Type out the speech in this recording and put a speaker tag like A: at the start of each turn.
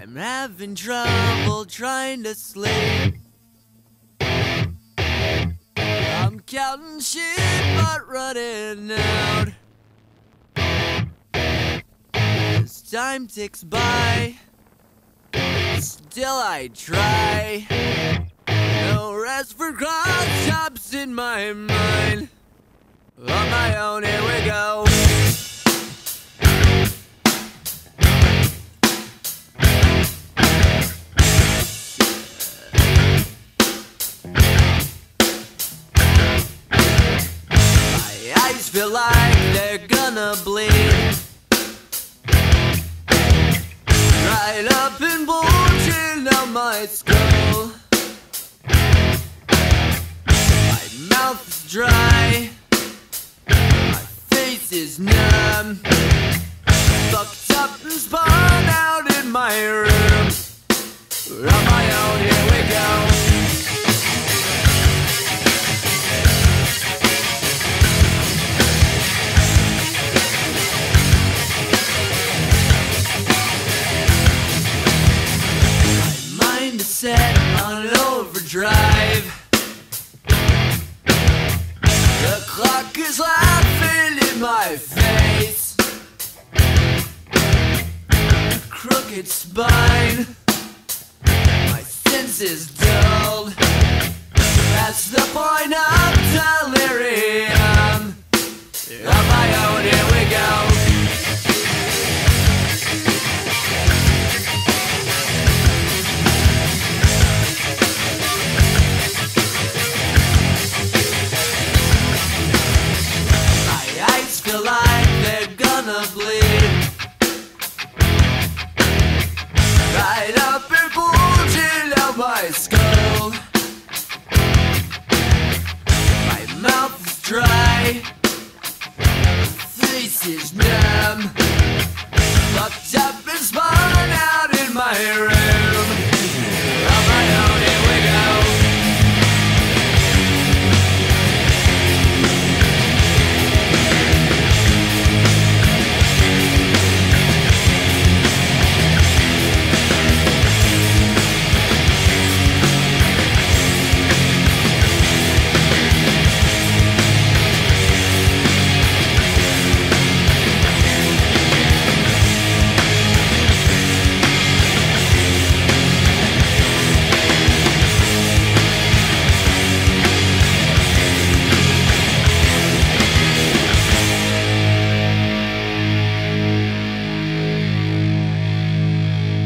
A: I'm having trouble trying to sleep. I'm counting sheep but running out. As time ticks by, still I try. No rest for cross in my mind. Feel like they're gonna bleed. Right up and bulging out my skull. My mouth is dry. My face is numb. Fucked up and spun out in my on overdrive. The clock is laughing in my face. Crooked spine, my senses dulled. That's the point Right up and out my skull My mouth is dry. Is numb.